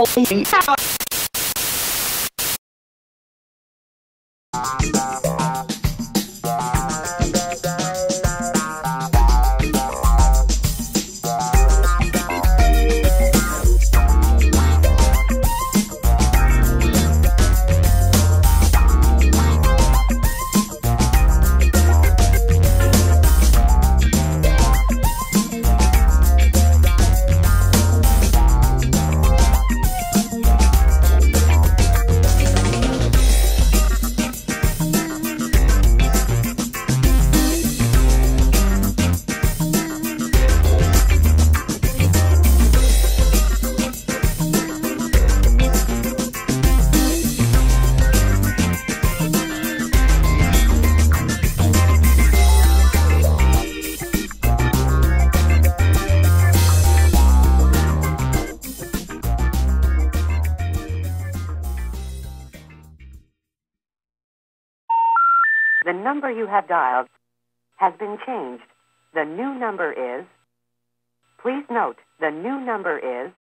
Holy cow! The number you have dialed has been changed. The new number is. Please note, the new number is